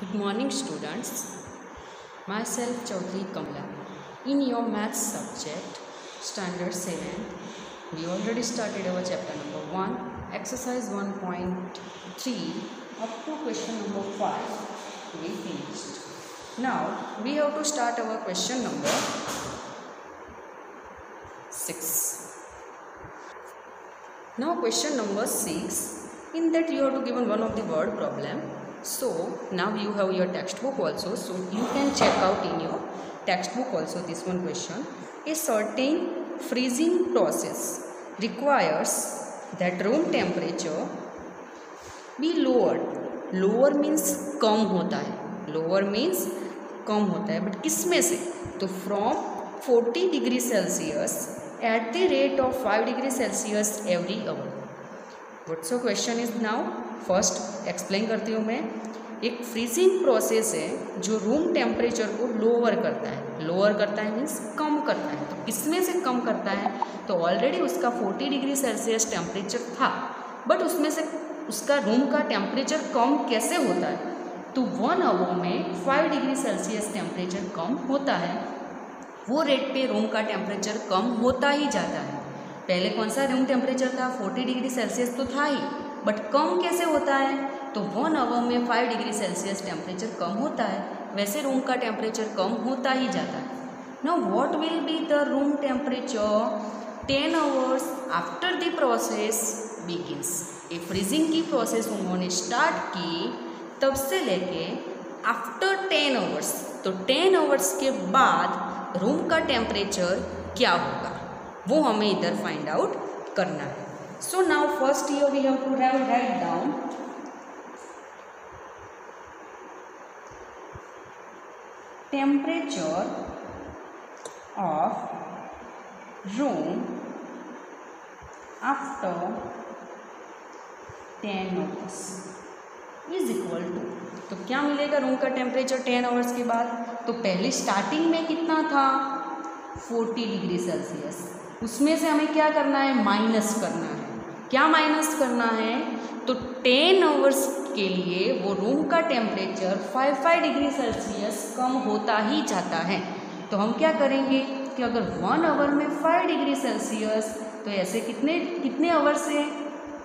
Good morning, students. Myself, Chaudhary Kamla. In your maths subject, standard 7, we already started our chapter number 1, exercise 1.3, up to question number 5. We finished. Now, we have to start our question number 6. Now, question number 6. In that, you have to given one of the word problem. So, now you have your textbook also. So, you can check out in your textbook also this one question. A certain freezing process requires that room temperature be lowered. Lower means कम होता है lower means कम होता है but किसमें से तो from 40 degree Celsius at the rate of 5 degree Celsius every hour what's your question is now first explain करती हूँ मैं। एक फ्रीजिंग प्रोसेस है जो रूम टेम्परेचर को लोअर करता है। लोअर करता है मीन्स कम करता है। तो किसमें से कम करता है। तो ऑलरेडी उसका 40 डिग्री सेल्सियस टेम्परेचर था। बट उसमें से उसका रूम का टेम्परेचर कम कैसे होता है? तो वन आवर में फाइव डिग्री सेल्सियस टेम्परेचर कम होता है। वो रेट पे रूम का टेम्परेचर कम होता ही जाता है। पहले कौन सा रूम टेम्परेचर था? फोर्टी डिग्री सेल्सियस तो था ही। बट कम कैसे होता है? तो वन आवर में फाइव डिग्री सेल्सियस टेम्परेचर कम होता है। वैसे रूम का टेम्परेचर कम होता ही जाता है। ना what will be the room temperature ten hours after the process begins ये फ्रीजिंग की प्रोसेस उन्होंने स्टार्ट की, तब से लेके आफ्टर टेन आवर्स तो टेन आवर्स के बाद रूम का टेम्परेचर क्या होगा? वो हमें इधर फाइंड आउट करना है। So now first year we have to have write down temperature of room after 10 hours is equal to तो क्या मिलेगा रूम का टेम्परेचर 10 आवर्स के बाद? तो पहले स्टार्टिंग में कितना था? 40 डिग्री सेल्सियस उसमें से हमें क्या करना है? माइनस करना है। क्या माइनस करना है? तो टेन आवर्स के लिए वो रूम का टेम्परेचर 5 5 डिग्री सेल्सियस कम होता ही जाता है। तो हम क्या करेंगे कि अगर वन आवर में फाइव डिग्री सेल्सियस तो ऐसे कितने कितने आवर्स हैं?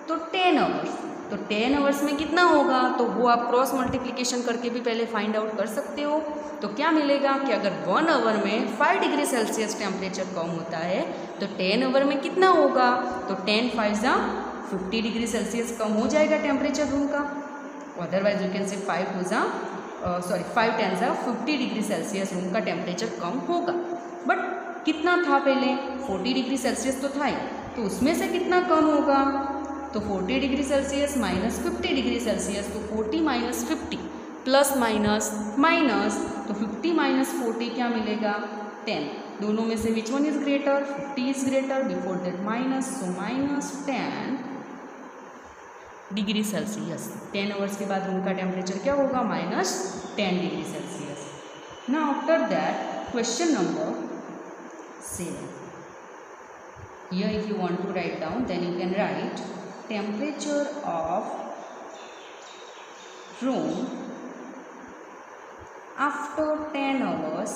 तो टेन आवर्स तो टेन आवर्स में कितना होगा? तो वो आप क्रॉस मल्टीप्लीकेशन करके भी पहले फाइंड आउट कर सकते हो। तो क्या मिलेगा कि अगर वन आवर में फाइव डिग्री सेल्सियस टेम्परेचर कम होता है तो टेन आवर में कितना होगा? तो टेन फाइव ज़ा फिफ्टी डिग्री सेल्सियस कम हो जाएगा टेम्परेचर रूम का। Otherwise you can say five two ज़ा सॉरी फाइव टेन ज़ा फिफ्टी डिग्री सेल्सियस रूम का टेम्परेचर कम होगा। बट कितना था पहले? फोर्टी डिग्री सेल्सियस तो था ही। तो उसमें से कितना कम होगा? तो 40 degree Celsius minus fifty degree Celsius तो 40 minus fifty plus minus minus तो 50 माइनस फोर्टी क्या मिलेगा? 10 दोनों में से which one is greater 50 is greater before that minus so minus 10 degree Celsius 10 hours के बाद रूम का टेम्परेचर क्या होगा? माइनस 10 डिग्री सेल्सियस ना after that question number seven here if you want to write down, then you can write temperature of room after 10 hours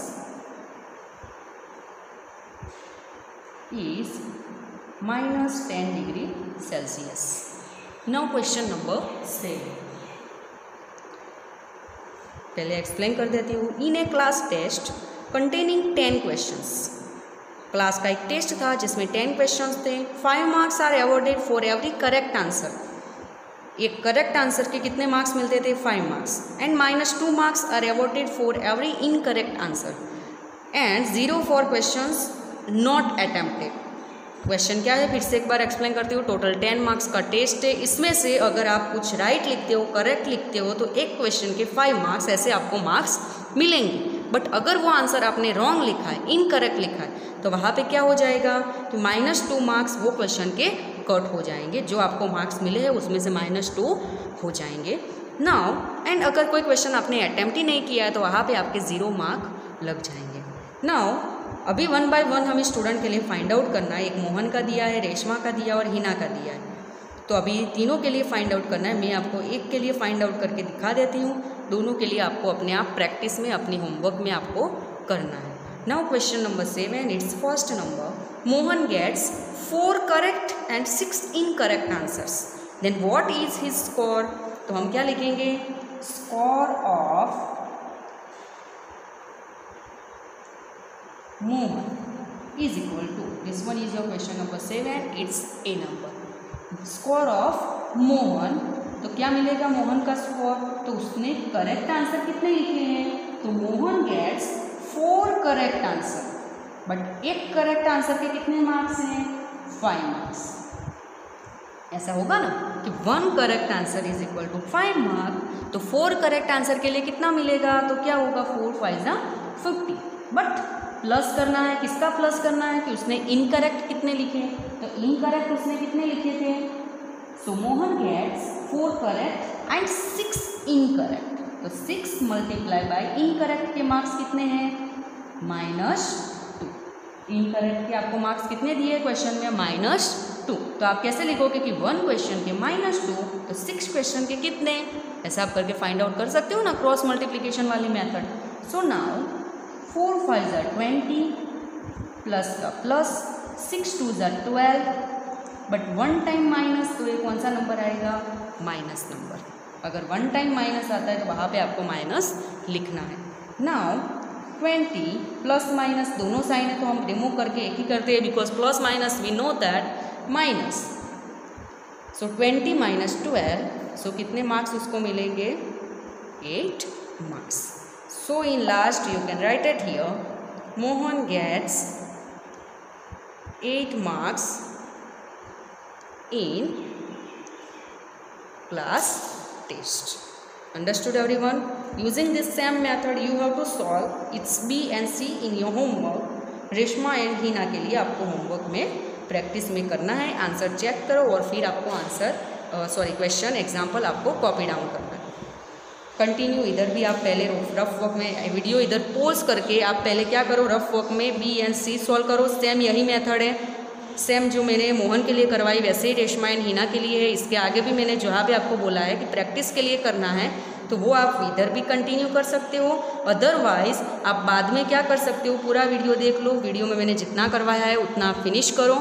is minus 10 degree celsius now question number 7 पहले explain कर देती हूँ in a class test containing ten questions class का एक test था, जिसमें ten questions थे। Five marks are awarded for every correct answer एक करेक्ट आंसर के कितने मार्क्स मिलते थे? Five marks and minus two marks are awarded for every incorrect answer and zero for questions not attempted question क्या है? फिर से एक बार एक्सप्लेन करती हूँ। टोटल टेन मार्क्स का टेस्ट है। इसमें से अगर आप कुछ राइट लिखते हो करेक्ट लिखते हो तो एक क्वेश्चन के फाइव मार्क्स ऐसे आपको मार्क्स मिलेंगे। बट अगर वो आंसर आपने रॉन्ग लिखा है इनकरेक्ट लिखा है तो वहाँ पे क्या हो जाएगा? कि माइनस टू मार्क्स वो क्वेश्चन के कट हो जाएँगे। जो आपको मार्क्स मिले हैं, उसमें से माइनस टू हो जाएँगे। नाउ एंड अगर कोई क्वेश्चन आपने अटैम्प्ट ही नहीं किया है तो वहाँ पे आपके ज़ीरो मार्क लग जाएँगे। नाउ अभी वन बाय वन हमें स्टूडेंट के लिए फाइंड आउट करना है। एक मोहन का दिया है, रेशमा का दिया और हिना का दिया है। तो अभी तीनों के लिए फाइंड आउट करना है। मैं आपको एक के लिए फाइंड आउट करके दिखा देती हूँ। दोनों के लिए आपको अपने आप प्रैक्टिस में, अपनी होमवर्क में आपको करना है। Now question number seven it's first number Mohan gets four correct and six incorrect answers then what is his score तो हम क्या लिखेंगे? Score of Mohan is equal to this one is your question number seven it's a number. Score of Mohan. तो क्या मिलेगा मोहन का score तो उसने करेक्ट आंसर कितने लिखे हैं? तो Mohan gets four correct answer but एक करेक्ट आंसर के कितने मार्क्स हैं? फाइव मार्क्स ऐसा होगा ना कि one correct answer is equal to five mark तो फोर करेक्ट आंसर के लिए कितना मिलेगा? तो क्या होगा? फोर फाइव ज़ा फिफ्टी बट प्लस करना है, किसका प्लस करना है? कि उसने इनकरेक्ट कितने लिखे तो इनकरेक्ट उसने कितने लिखे थे? So Mohan gets four correct and six incorrect तो सिक्स मल्टीप्लाई बाय इनकरेक्ट के मार्क्स कितने हैं? माइनस टू इनकरेक्ट के आपको मार्क्स कितने दिए क्वेश्चन में? माइनस टू तो आप कैसे लिखोगे कि वन क्वेश्चन के माइनस टू तो सिक्स क्वेश्चन के कितने? ऐसा आप करके फाइंड आउट कर सकते हो ना क्रॉस मल्टीप्लीकेशन वाली method so now four five ज़ा ट्वेंटी प्लस का प्लस सिक्स टू ज़ा twelve but one time minus तो ये कौन सा नंबर आएगा? माइनस नंबर अगर वन टाइम माइनस आता है तो वहाँ पे आपको माइनस लिखना है। नाउ ट्वेंटी प्लस माइनस दोनों साइन है तो हम रिमूव करके एक ही करते हैं because plus minus we know that minus so twenty minus twelve so कितने मार्क्स उसको मिलेंगे? Eight marks so in last you can write eight here. Mohan gets 8 marks in class test. Understood everyone? Using this same method you have to solve its B and C in your homework. Reshma and Heena के लिए आपको homework में practice में करना है answer check करो और फिर आपको आंसर सॉरी क्वेश्चन एग्ज़ाम्पल आपको कॉपी डाउन करना है कंटिन्यू इधर भी आप पहले रफ वर्क में वीडियो इधर पोज करके आप पहले क्या करो रफ वर्क में बी एंड सी सॉल्व करो। सेम यही मेथड है। सेम जो मैंने मोहन के लिए करवाई, वैसे ही रेशमा एंड हीना के लिए है। इसके आगे भी मैंने जहाँ भी आपको बोला है कि प्रैक्टिस के लिए करना है तो वो आप इधर भी कंटिन्यू कर सकते हो। अदरवाइज़ आप बाद में क्या कर सकते हो, पूरा वीडियो देख लो। वीडियो में मैंने जितना करवाया है, उतना फिनिश करो।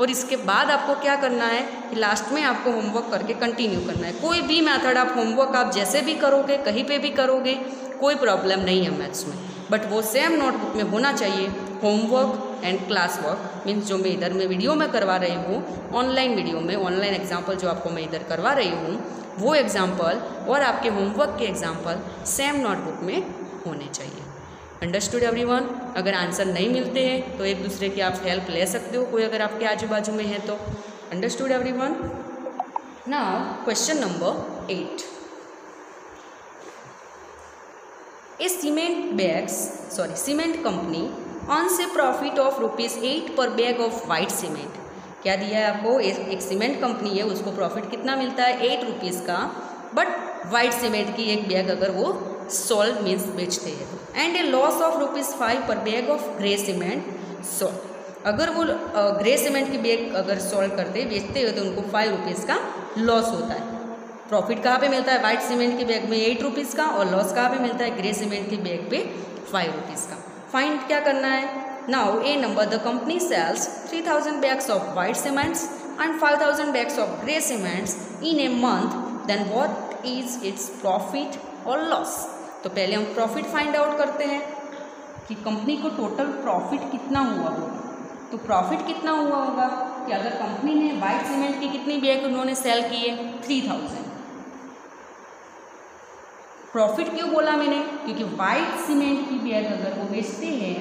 और इसके बाद आपको क्या करना है कि लास्ट में आपको होमवर्क करके कंटिन्यू करना है। कोई भी मेथड आप होमवर्क आप जैसे भी करोगे, कहीं पे भी करोगे, कोई प्रॉब्लम नहीं है मैथ्स में। बट वो सेम नोटबुक में होना चाहिए homework and class work means जो मैं इधर में वीडियो में करवा रही हूँ ऑनलाइन वीडियो में ऑनलाइन एग्ज़ाम्पल जो आपको मैं इधर करवा रही हूँ, वो एग्ज़ाम्पल और आपके होमवर्क के एग्ज़ाम्पल सेम नोटबुक में होने चाहिए। अंडरस्टूड एवरीवन अगर आंसर नहीं मिलते हैं तो एक दूसरे की आप हेल्प ले सकते हो कोई अगर आपके आजू बाजू में है तो। अंडरस्टूड एवरीवन ना question number eight a cement bags sorry cement company on से profit of rupees eight per bag of white cement क्या दिया है आपको? ए, एक सीमेंट कंपनी है उसको प्रॉफिट कितना मिलता है? एट रुपीज़ का। बट वाइट सीमेंट की एक बैग अगर वो सॉल्ट मीन्स बेचते हैं and a loss of rupees five per bag of grey cement sold अगर वो ग्रे सीमेंट की बैग अगर सॉल्व करते, बेचते हो तो उनको फाइव रुपीज़ का लॉस होता है। प्रॉफिट कहाँ पे मिलता है? वाइट सीमेंट की बैग में एट रुपीज़ का और लॉस कहाँ पे मिलता है? ग्रे सीमेंट की बैग पे फाइव रुपीज़ का। फाइंड क्या करना है? Now a number the company sells three thousand bags of white cements and five thousand bags of grey cements in a month then what is its profit और loss तो पहले हम profit find out करते हैं कि company को total profit कितना हुआ होगा। तो प्रॉफिट कितना हुआ होगा कि अगर कंपनी ने वाइट सीमेंट की कितनी बैग उन्होंने सेल किए थ्री थाउज़ेंड प्रॉफिट क्यों बोला मैंने? क्योंकि वाइट सीमेंट की बैग अगर वो बेचते हैं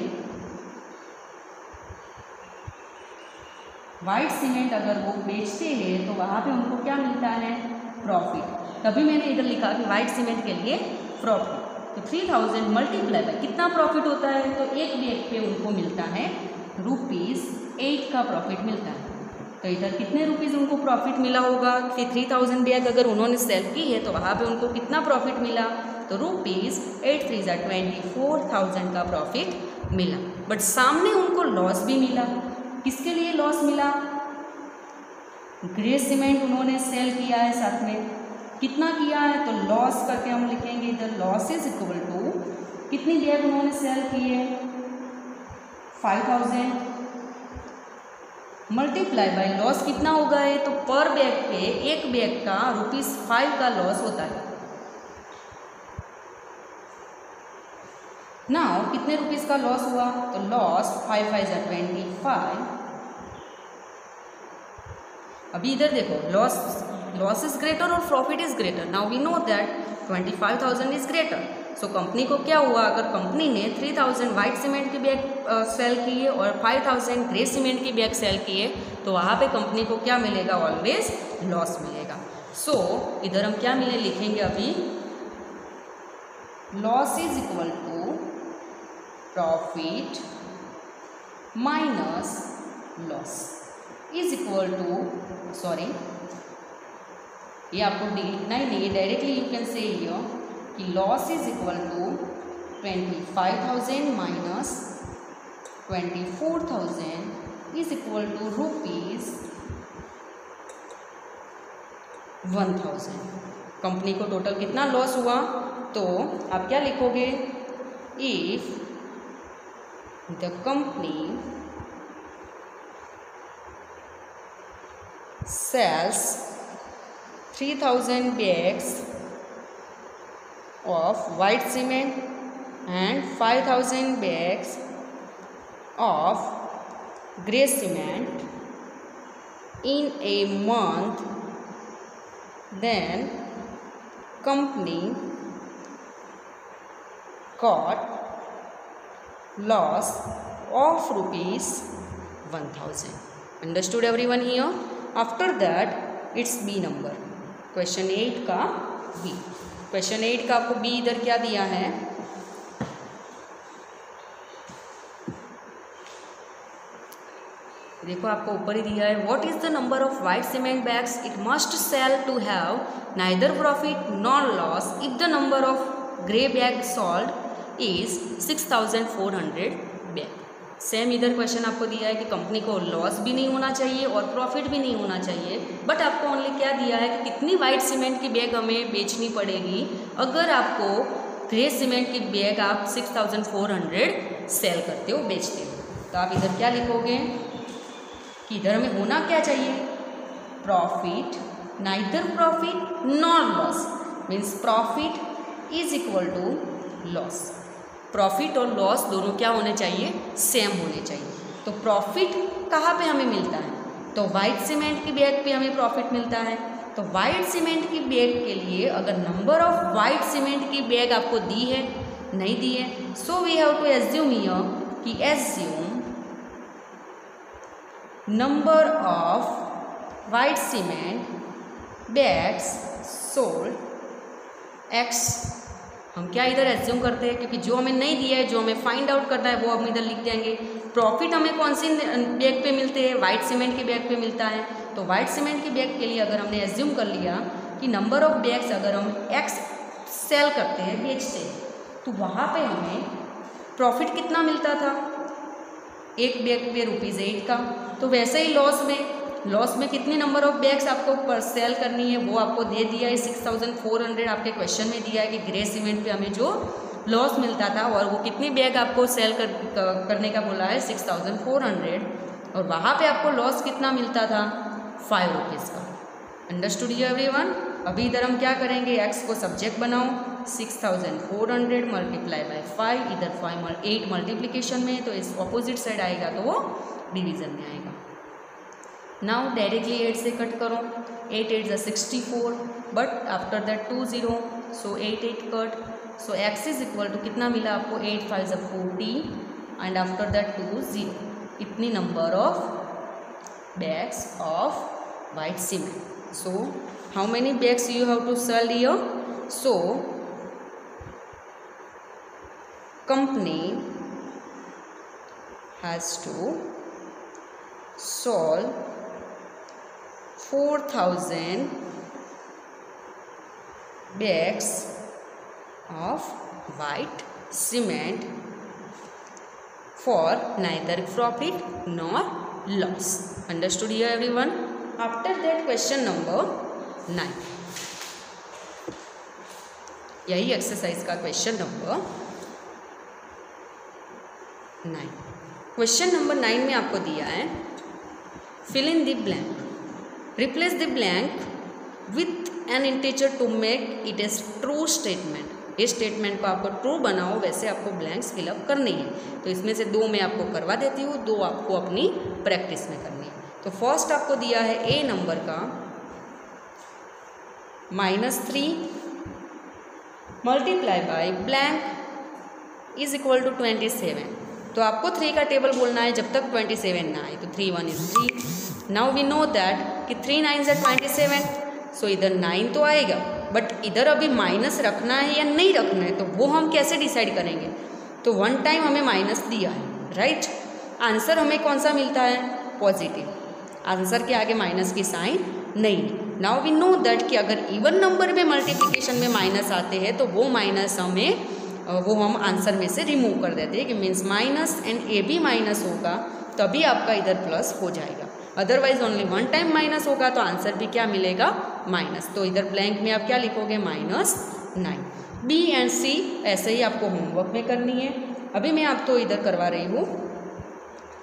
वाइट सीमेंट अगर वो बेचते हैं तो वहाँ पे उनको क्या मिलता है? प्रॉफिट तभी मैंने इधर लिखा कि वाइट सीमेंट के लिए प्रॉफिट तो थ्री थाउज़ेंड मल्टीप्लाई बाई कितना प्रॉफिट होता है? तो एक बैग पे उनको मिलता है रुपीज़ एट का प्रॉफिट मिलता है। तो इधर कितने रुपीज़ उनको प्रॉफिट मिला होगा? कि थ्री थाउज़ेंड बैग अगर उन्होंने सेल की है तो वहाँ पे उनको कितना प्रॉफिट मिला? तो रुपीज़ एट थ्री ज़ा ट्वेंटी फोर थाउज़ेंड का प्रॉफिट मिला। बट सामने उनको लॉस भी मिला। किसके लिए लॉस मिला? ग्रे सीमेंट उन्होंने सेल किया है साथ में। कितना किया है तो लॉस करके हम लिखेंगे इधर लॉस इज़ इक्वल टू कितनी बैग उन्होंने सेल किए five thousand multiply by loss कितना होगा है तो पर बैग पे एक बैग का रुपीज़ फाइव का लॉस होता है। नाउ कितने रुपीज़ का लॉस हुआ? तो लॉस फाइव फाइव ज़ा ट्वेंटी फाइव अभी इधर देखो लॉस लॉस इज़ ग्रेटर और profit is greater now we know that twenty five thousand is greater so company को क्या हुआ? अगर कंपनी ने थ्री थाउज़ेंड वाइट सीमेंट की बैग सेल किए और फाइव थाउज़ेंड ग्रे सीमेंट की बैग सेल किए तो वहाँ पे कंपनी को क्या मिलेगा? ऑलवेज लॉस मिलेगा. सो so, इधर हम क्या मिले लिखेंगे अभी। Loss is equal to profit minus loss is equal to sorry ये आपको लिखना ही नहीं है directly you can see here कि loss is equal to twenty five thousand minus twenty four thousand is equal to rupees one thousand company को total कितना loss हुआ? तो आप क्या लिखोगे? If the company sells 3000 bags of white cement and 5000 bags of grey cement in a month. Then company got loss of rupees 1000 understood everyone here? After that it's b number. Question eight का B question eight का आपको B इधर क्या दिया है? देखो, आपको ऊपर ही दिया है what is the number of white cement bags it must sell to have neither profit nor loss if the number of grey bag sold is six thousand four hundred same इधर क्वेश्चन आपको दिया है कि company को loss भी नहीं होना चाहिए और प्रॉफिट भी नहीं होना चाहिए। बट आपको ओनली क्या दिया है कि कितनी वाइट सीमेंट की बैग हमें बेचनी पड़ेगी? अगर आपको ग्रे सीमेंट की बैग आप 6400 सेल करते हो, बेचते हो तो आप इधर क्या लिखोगे? कि इधर हमें होना क्या चाहिए? Profit neither profit nor loss means profit is equal to loss profit और लॉस दोनों क्या होने चाहिए? सेम होने चाहिए। तो प्रॉफिट कहाँ पे हमें मिलता है? तो वाइट सीमेंट की बैग पे हमें प्रॉफिट मिलता है। तो वाइट सीमेंट की बैग के लिए अगर नंबर ऑफ़ वाइट सीमेंट की बैग आपको दी है, नहीं दी है so we have to assume यर कि assume number of white cement bags sold X हम क्या इधर एज्यूम करते हैं? क्योंकि जो हमें नहीं दिया है, जो हमें फाइंड आउट करना है, वो हम इधर लिख देंगे। प्रॉफिट हमें कौन सी बैग पे मिलते हैं? वाइट सीमेंट के बैग पे मिलता है। तो वाइट सीमेंट के बैग के लिए अगर हमने एज्यूम कर लिया कि नंबर ऑफ़ बैग्स अगर हम एक्स सेल करते हैं बेचते हैं तो वहाँ पे हमें प्रॉफिट कितना मिलता था? एक बैग पे रुपीज़ एट का। तो वैसे ही लॉस में लॉस में कितने नंबर ऑफ़ बैग्स आपको पर सेल करनी है वो आपको दे दिया है। सिक्स थाउज़ेंड फोर हंड्रेड आपके क्वेश्चन में दिया है कि ग्रे सीमेंट पे हमें जो लॉस मिलता था और वो कितनी बैग आपको सेल कर, करने का बोला है सिक्स थाउज़ेंड फोर हंड्रेड और वहाँ पे आपको लॉस कितना मिलता था? फाइव रुपीज़ का। अंडरस्टूड यू एवरी वन अभी इधर हम क्या करेंगे? एक्स को सब्जेक्ट बनाओ। Six thousand four hundred multiply by five इधर फाइव एट मल्टीप्लीकेशन में तो इस ऑपोजिट साइड आएगा तो वो डिवीज़न में आएगा। नाउ डायरेक्टली एट से कट करो. Eight eight sixty four but after that two zero so eight eight cut so X is equal to कितना मिला आपको? एट फाइव ज़ा forty and after that two zero इतनी number of bags of white cement so how many bags you have to sell year so company has to solve four thousand bags of white cement for neither profit nor loss. Understood you everyone after that question number nine यही exercise का question number nine question number nine में आपको दिया है fill in the blank replace the blank with an integer to make it as true statement. इस statement को आपको true बनाओ, वैसे आपको ब्लैंक्स फिलअप करनी है। तो इसमें से दो मैं आपको करवा देती हूँ, दो आपको अपनी प्रैक्टिस में करनी है। तो फ़र्स्ट आपको दिया है ए नंबर का minus three multiply by blank is equal to twenty seven तो आपको थ्री का टेबल बोलना है, जब तक ट्वेंटी सेवन ना आए तो three one is three now we know that कि थ्री नाइन से ट्वेंटी सेवन। सो इधर नाइन तो आएगा बट इधर अभी माइनस रखना है या नहीं रखना है तो वो हम कैसे डिसाइड करेंगे? तो वन टाइम हमें माइनस दिया है राइट आंसर हमें कौन सा मिलता है? पॉजिटिव आंसर के आगे माइनस की साइन नहीं। नाउ वी नो दैट कि अगर इवन नंबर में मल्टीप्लिकेशन में माइनस आते हैं तो वो माइनस हमें वो हम आंसर में से रिमूव कर देते हैं कि means minus and A B minus होगा, तभी आपका इधर प्लस हो जाएगा। Otherwise only one time minus होगा तो आंसर भी क्या मिलेगा? माइनस तो इधर ब्लैंक में आप क्या लिखोगे? Minus nine B and C ऐसे ही आपको होमवर्क में करनी है। अभी मैं आपको इधर करवा रही हूँ।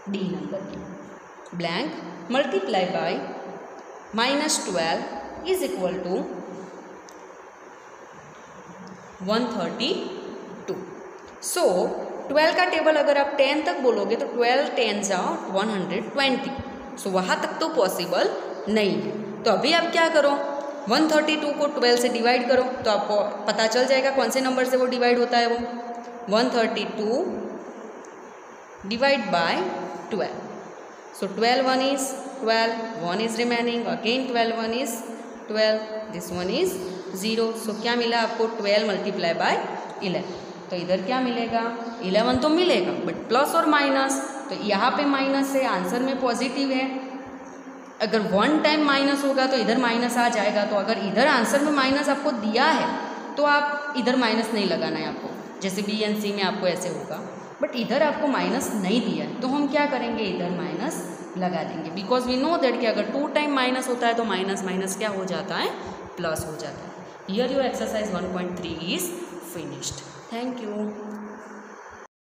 डी नंबर की. Blank multiply by minus twelve is equal to one thirty two so twelve का टेबल अगर आप टेन तक बोलोगे तो ट्वेल्व टेन जाओ वन हंड्रेड ट्वेंटी सो वहाँ तक तो पॉसिबल नहीं है। तो अभी आप क्या करो? वन थर्टी टू को ट्वेल्व से डिवाइड करो तो आपको पता चल जाएगा कौन से नंबर से वो डिवाइड होता है वो। One thirty two divide by twelve so twelve one is twelve one is remaining again twelve one is twelve this one is zero so क्या मिला आपको? ट्वेल्व मल्टीप्लाई बाय इलेवन तो इधर क्या मिलेगा? इलेवन तो मिलेगा बट प्लस और माइनस तो यहाँ पे माइनस है आंसर में पॉजिटिव है। अगर वन टाइम माइनस होगा तो इधर माइनस आ जाएगा तो अगर इधर आंसर में माइनस आपको दिया है तो आप इधर माइनस नहीं लगाना है आपको। जैसे बी एन सी में आपको ऐसे होगा बट इधर आपको माइनस नहीं दिया है तो हम क्या करेंगे? इधर माइनस लगा देंगे। बिकॉज़ वी नो दैट कि अगर टू टाइम माइनस होता है तो माइनस माइनस क्या हो जाता है? प्लस हो जाता है। Here your exercise 1.3 is finished. Thank you